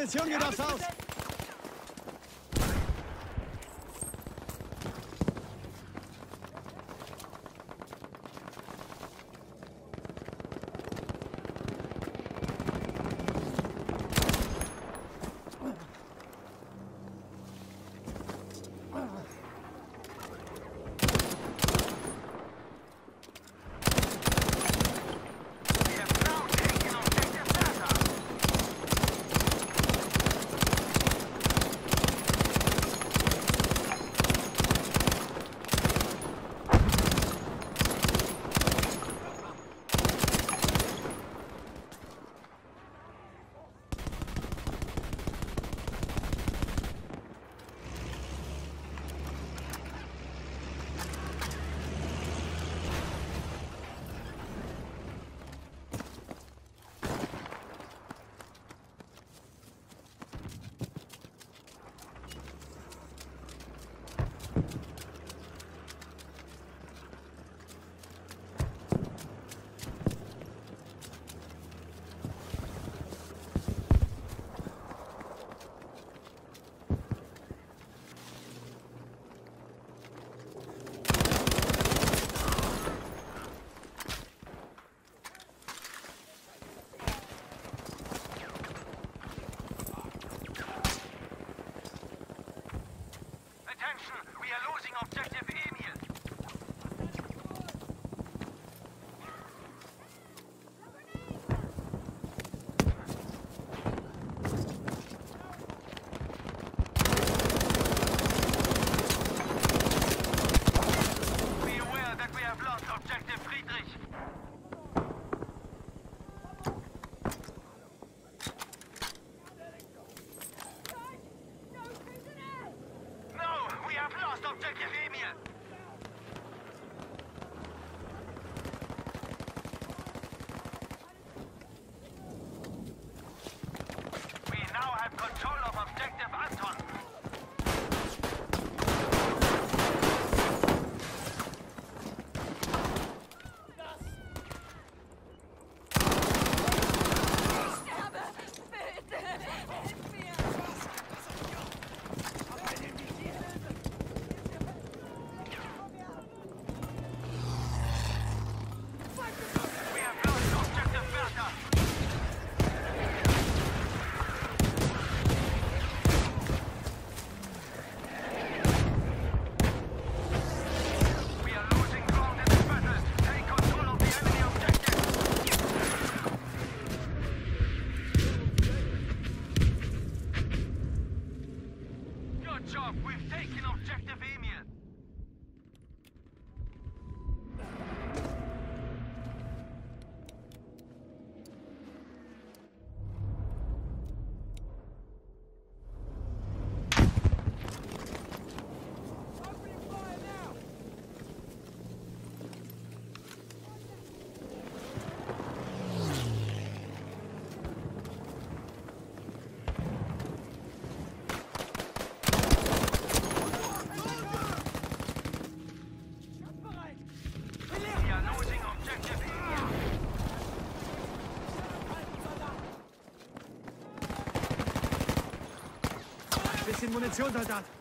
Munition wieder aus. Objective E. Job. We've taken objective Emil. Munitionsoldat!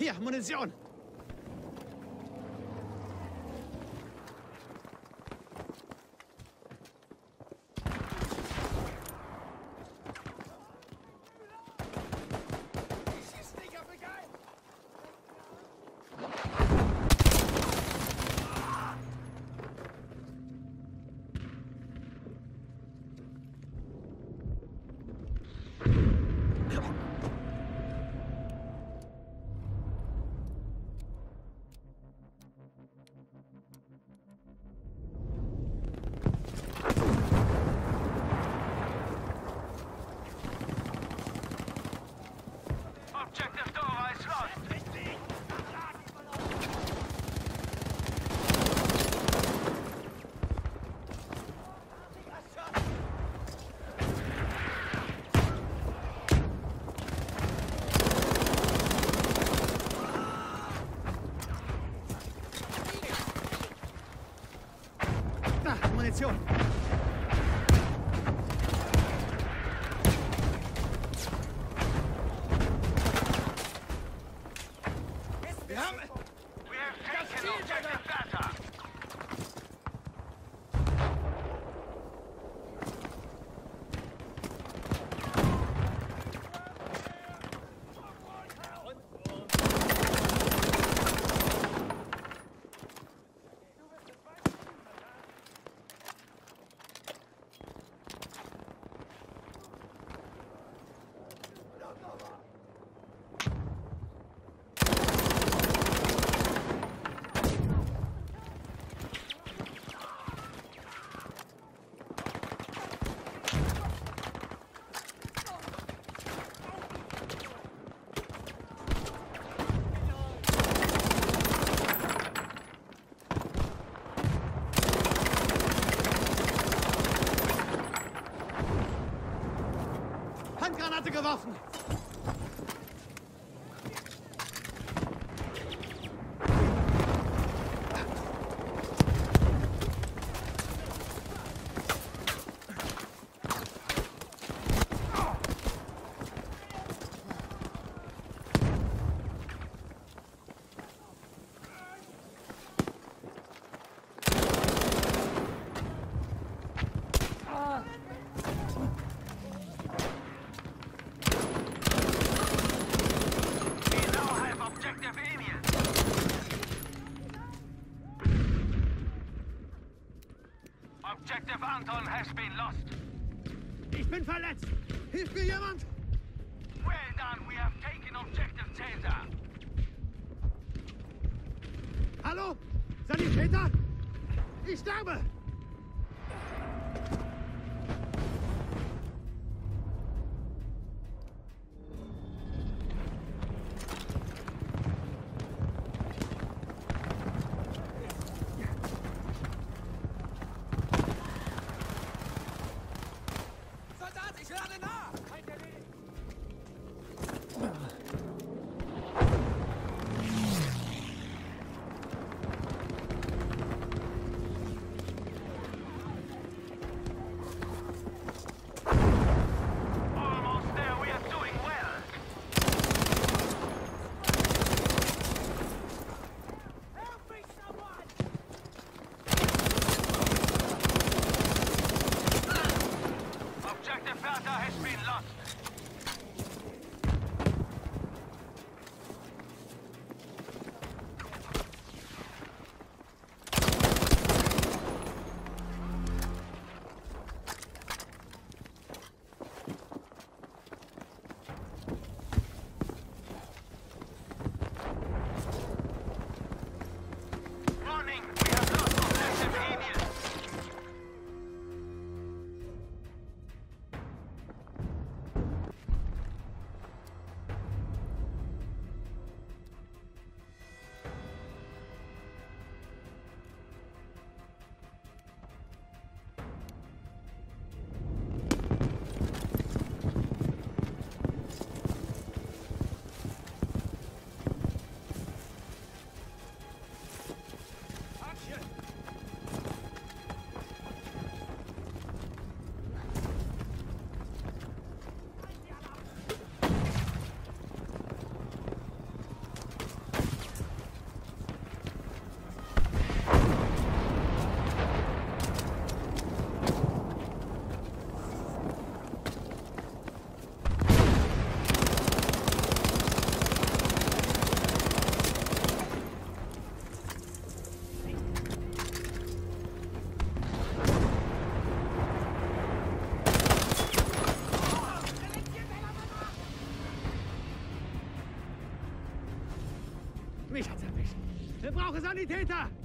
Hier, Munition. Munition. Wir haben... We have taken objective data. Handgranate geworfen. We now have objective alien. Objective Has been lost. Ich bin verletzt. Hilft mir jemand? Well done, we have taken objective Caesar. Hallo? Sanitäter? Ich sterbe! Taucher Sanitäter!